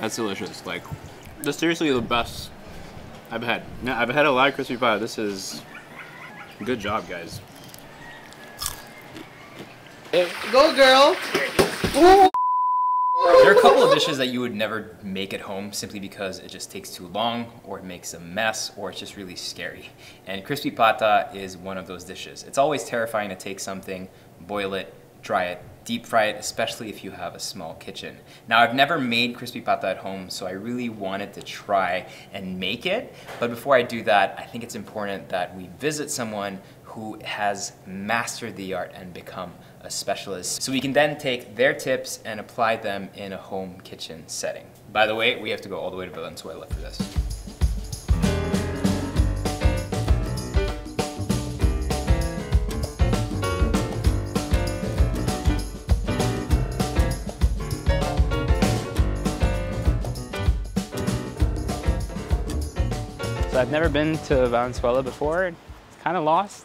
That's delicious. Like, this is seriously the best I've had. No, I've had a lot of crispy pata. This is good job, guys. Go, girl. There are a couple of dishes that you would never make at home simply because it just takes too long or it makes a mess or it's just really scary. And crispy pata is one of those dishes. It's always terrifying to take something, boil it, dry it, deep fry it, especially if you have a small kitchen. Now I've never made crispy pata at home, so I really wanted to try and make it. But before I do that, I think it's important that we visit someone who has mastered the art and become a specialist. So we can then take their tips and apply them in a home kitchen setting. By the way, we have to go all the way to Valenzuela for this. I've never been to Valenzuela before. It's kind of lost,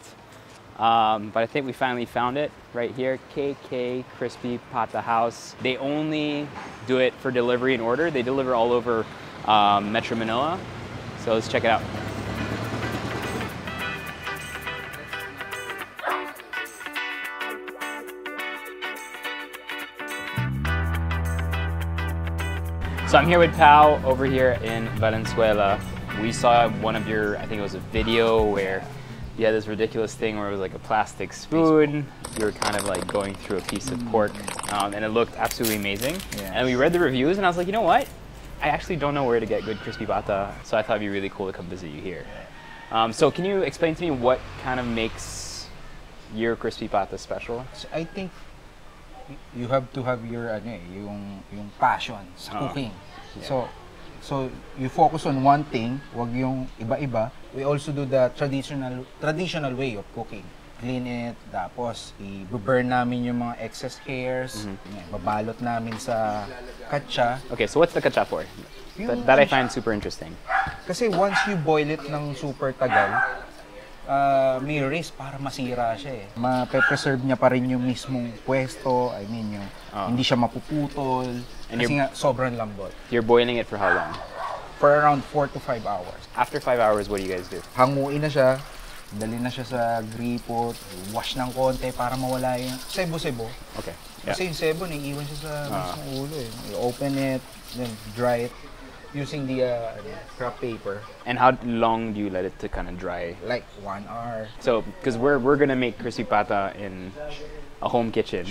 um, but I think we finally found it right here. KK Crispy Pata House. They only do it for delivery and order. They deliver all over um, Metro Manila. So let's check it out. So I'm here with Pao over here in Valenzuela. We saw one of your, I think it was a video where you had this ridiculous thing where it was like a plastic spoon. You were kind of like going through a piece of pork, um, and it looked absolutely amazing. Yes. And we read the reviews, and I was like, you know what? I actually don't know where to get good crispy pata, so I thought it'd be really cool to come visit you here. Um, so can you explain to me what kind of makes your crispy pata special? So I think you have to have your ano eh, yung yung passion sa Oo. cooking. So so you focus on one thing, wag yung iba-iba. We also do the traditional traditional way of cooking. Clean it, tapos i-burn namin yung mga excess hairs, yan, babalot namin sa katsa. Okay, so what's the kacha for? That, that I find super interesting. Kasi once you boil it ng super tagal, uh, may risk para masira siya eh. Ma-preserve niya pa rin yung mismong pwesto, I mean yung Ah. hindi siya mapuputol, And kasi you're- nga sobrang lambot. You're boiling it for how long? For around 4 to 5 hours. After five hours, what do you guys do? Hanguin na siya, dali na siya sa gripo, wash ng konti para mawala yung sebo-sebo. Okay. Yeah. Kasi yung sebo, naiiwan siya sa mismong ulo eh. You open it, then dry it using the uh, crop paper, And how long do you let it to kind of dry? like 1 hour. So, because we're, we're gonna make crispy pata in a home kitchen,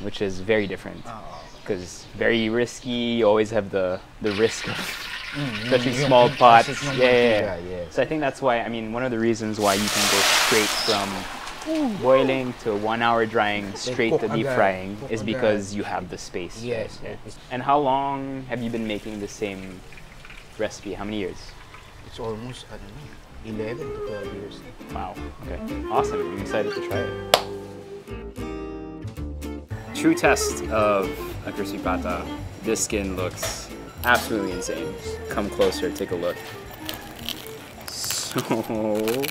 which is very different. Oo. Because very risky, you always have the, the risk of Mm, especially yung- small pots. process ng Yeah, yeah, yeah. So I think that's why, I mean, one of the reasons why you can go straight from boiling to one hour drying straight to cook deep frying is because you have the space. Yes. Yeah. And how long have you been making the same recipe? How many years? It's almost, ano na, 11 to 12 years. Wow. Okay. Awesome. I'm excited to try it. True test of a pata. This skin looks absolutely insane. Come closer, take a look. So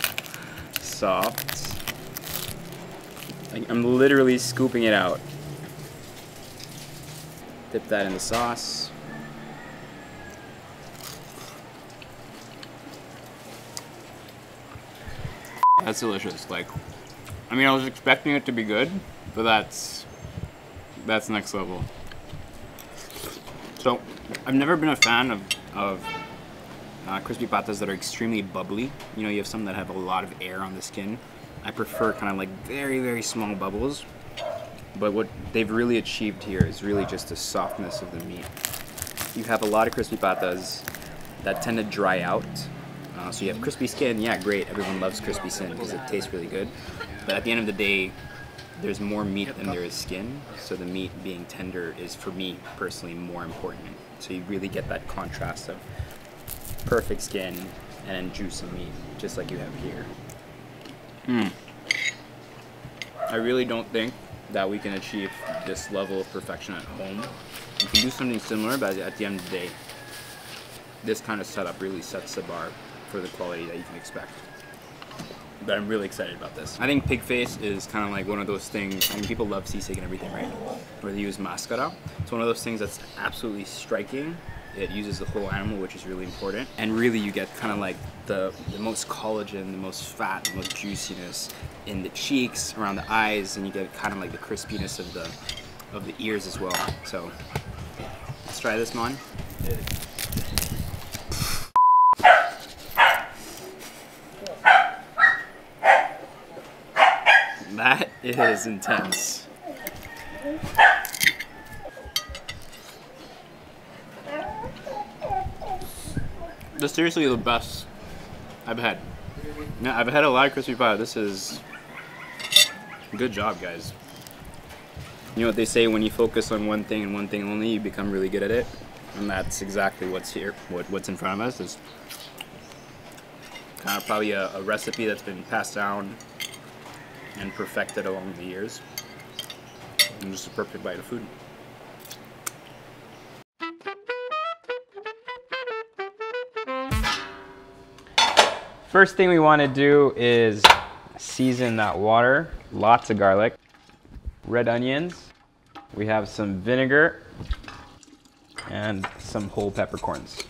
soft. I'm literally scooping it out. Dip that in the sauce. That's delicious. Like, I mean, I was expecting it to be good, but that's that's next level. So, I've never been a fan of of uh, crispy patas that are extremely bubbly. You know, you have some that have a lot of air on the skin. I prefer kind of like very very small bubbles. But what they've really achieved here is really just the softness of the meat. You have a lot of crispy patas that tend to dry out. Uh, so you have crispy skin, yeah, great. Everyone loves crispy skin because it tastes really good. But at the end of the day, there's more meat than there is skin. So the meat being tender is, for me personally, more important. So you really get that contrast of perfect skin and then juicy meat, just like you have here. Mm. I really don't think that we can achieve this level of perfection at home. You can do something similar, but at the end of the day, this kind of setup really sets the bar for the quality that you can expect. But I'm really excited about this. I think pig face is kind of like one of those things. I mean, people love sisig and everything, right? Where they use maskara. It's one of those things that's absolutely striking, It uses the whole animal, which is really important. And really, you get kind of like the, the most collagen, the most fat, the most juiciness in the cheeks, around the eyes, and you get kind of like the crispiness of the of the ears as well. So let's try this, Mon. That is intense. This is seriously the best I've had. No, I've had a lot of crispy pie. This is good job, guys. You know what they say when you focus on one thing and one thing only, you become really good at it. And that's exactly what's here, what, what's in front of us is kind of probably a, a recipe that's been passed down and perfected along the years. And just a perfect bite of food. First thing we want to do is season that water. Lots of garlic, red onions. We have some vinegar and some whole peppercorns.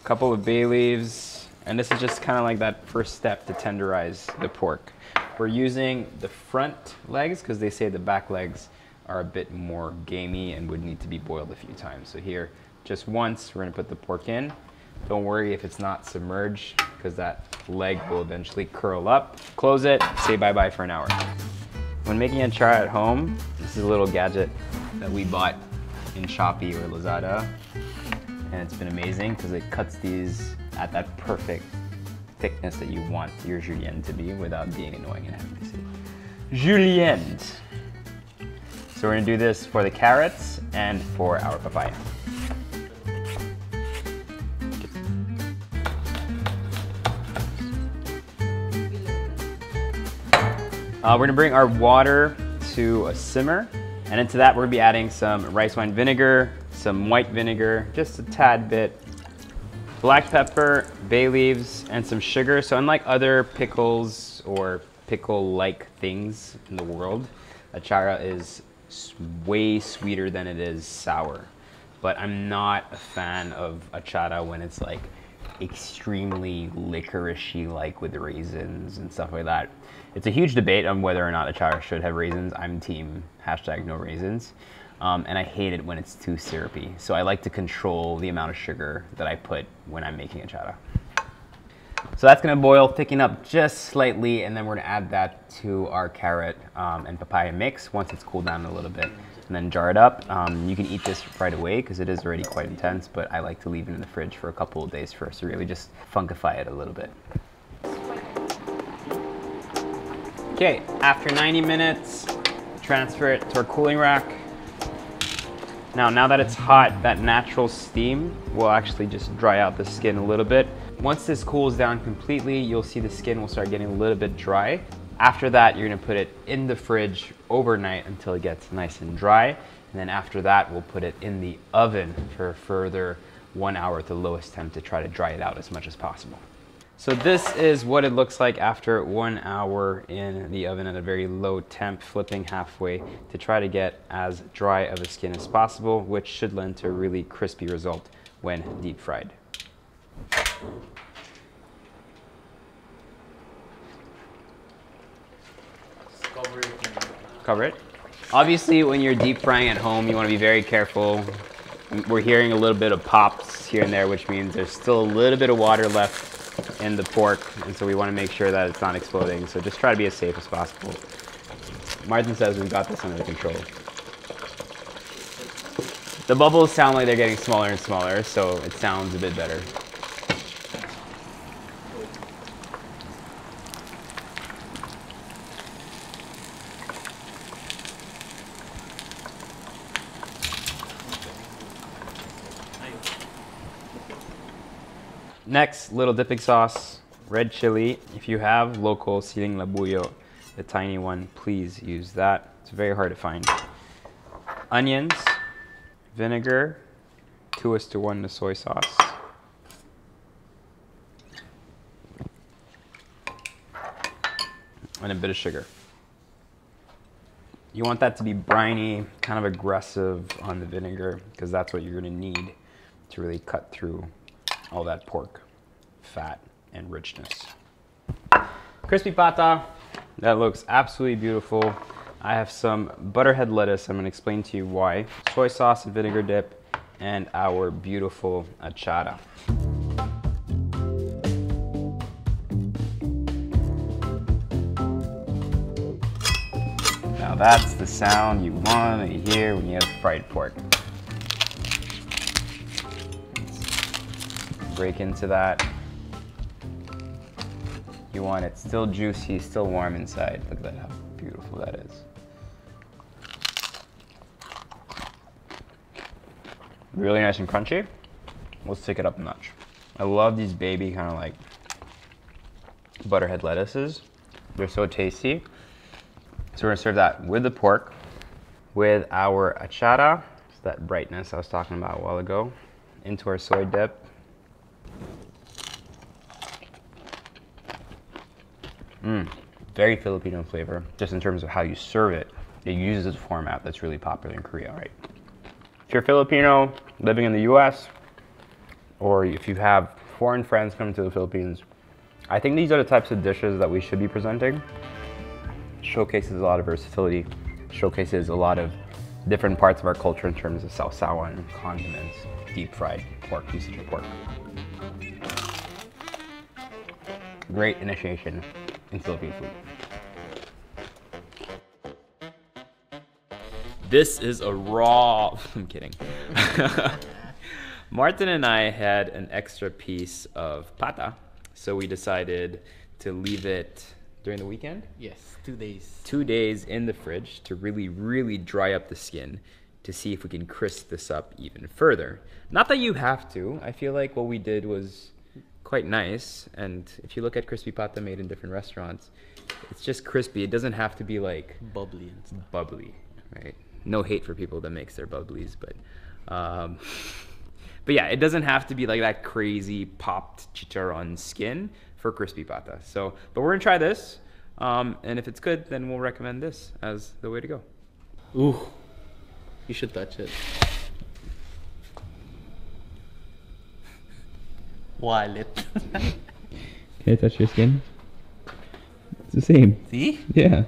A couple of bay leaves, and this is just kind of like that first step to tenderize the pork. We're using the front legs because they say the back legs are a bit more gamey and would need to be boiled a few times. So here, just once, we're gonna put the pork in. Don't worry if it's not submerged because that leg will eventually curl up. Close it, say bye-bye for an hour. When making achara at home, this is a little gadget that we bought in Shopee or Lazada. And it's been amazing because it cuts these at that perfect thickness that you want your julienne to be without being annoying and having to say julienne. So we're gonna do this for the carrots and for our papaya. Uh, we're gonna bring our water to a simmer, and into that we're gonna be adding some rice wine vinegar, some white vinegar, just a tad bit, black pepper, bay leaves, and some sugar. So unlike other pickles or pickle-like things in the world, achara is way sweeter than it is sour. But I'm not a fan of achara when it's like extremely licoricey like with raisins and stuff like that. It's a huge debate on whether or not achara should have raisins. I'm team hashtag no raisins. Um, and I hate it when it's too syrupy. So I like to control the amount of sugar that I put when I'm making achara. So that's gonna boil, thicken up just slightly, and then we're gonna add that to our carrot um, and papaya mix once it's cooled down a little bit. And then jar it up. Um, you can eat this right away because it is already quite intense, but I like to leave it in the fridge for a couple of days first to really just funkify it a little bit. Okay, after 90 minutes, transfer it to our cooling rack. Now, now that it's hot, that natural steam will actually just dry out the skin a little bit. Once this cools down completely, you'll see the skin will start getting a little bit dry. After that, you're gonna put it in the fridge overnight until it gets nice and dry. And then after that, we'll put it in the oven for a further one hour at the lowest temp to try to dry it out as much as possible. So this is what it looks like after one hour in the oven at a very low temp, flipping halfway to try to get as dry of a skin as possible, which should lend to a really crispy result when deep fried. Cover it. Obviously, when you're deep frying at home, you want to be very careful. We're hearing a little bit of pops here and there, which means there's still a little bit of water left in the pork, and so we want to make sure that it's not exploding. So just try to be as safe as possible. Martin says we've got this under control. The bubbles sound like they're getting smaller and smaller, so it sounds a bit better. Next, little dipping sauce, red chili. If you have local siling labuyo, the tiny one, please use that. It's very hard to find. Onions, vinegar, two is to one to soy sauce. And a bit of sugar. You want that to be briny, kind of aggressive on the vinegar, because that's what you're gonna need to really cut through all that pork fat and richness. Crispy pata, that looks absolutely beautiful. I have some butterhead lettuce. I'm gonna explain to you why. Soy sauce and vinegar dip, and our beautiful achara. Now that's the sound you want to hear when you have fried pork. Break into that. You want it still juicy, still warm inside. Look at that, how beautiful that is. Really nice and crunchy. Let's take it up a notch. I love these baby kind of like butterhead lettuces. They're so tasty. So we're gonna serve that with the pork, with our achara, that brightness I was talking about a while ago, into our soy dip. Mmm, very Filipino flavor, just in terms of how you serve it. It uses a format that's really popular in Korea, right? If you're Filipino living in the US, or if you have foreign friends coming to the Philippines, I think these are the types of dishes that we should be presenting showcases a lot of versatility, showcases a lot of different parts of our culture in terms of sawsawan, condiments, deep fried pork, pieces of pork. Great initiation in Philippine food. This is a raw, I'm kidding. Martin and I had an extra piece of pata, so we decided to leave it during the weekend Yes, two days. two days in the fridge to really, really dry up the skin to see if we can crisp this up even further. Not that you have to. I feel like what we did was quite nice. And if you look at crispy pata made in different restaurants, it's just crispy. It doesn't have to be like Bubbly and stuff. bubbly, right? No hate for people that makes their bubblies, but um, but yeah, it doesn't have to be like that crazy popped chicharron skin for crispy pata. So, but we're gonna try this, um, and if it's good, then we'll recommend this as the way to go. Ooh, you should touch it. Wallet. Can I touch your skin? It's the same. See? Yeah.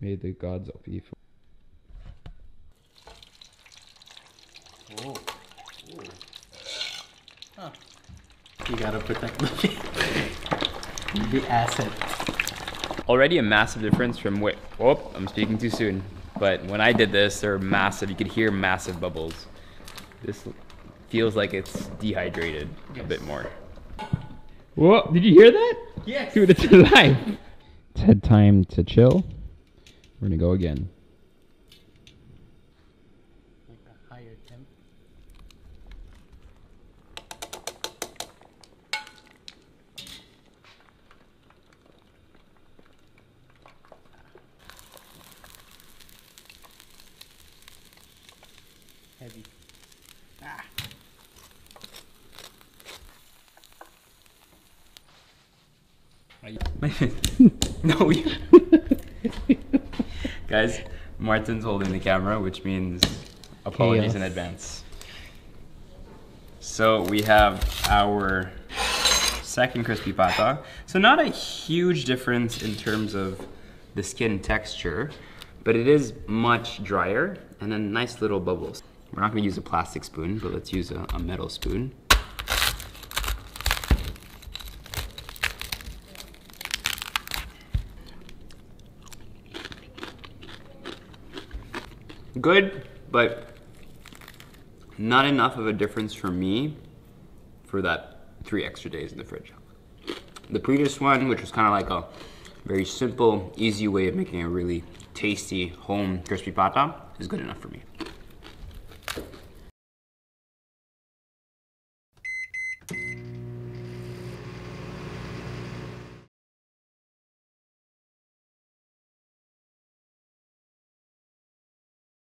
May the gods of evil. Oh. You gotta protect the the asset. Already a massive difference from what. Oh, I'm speaking too soon. But when I did this, they're massive. You could hear massive bubbles. This feels like it's dehydrated a bit more. Whoa! Did you hear that? Yes. Dude, it's alive. It's had time to chill. We're gonna go again. Like a higher temp. Heavy. no. Guys, Martin's holding the camera, which means apologies in advance. So we have our second crispy pata. So not a huge difference in terms of the skin texture, but it is much drier and then nice little bubbles. We're not gonna use a plastic spoon, but let's use a, a metal spoon. Good, but not enough of a difference for me for that three extra days in the fridge. The previous one, which was kind of like a very simple, easy way of making a really tasty home crispy pata, is good enough for me.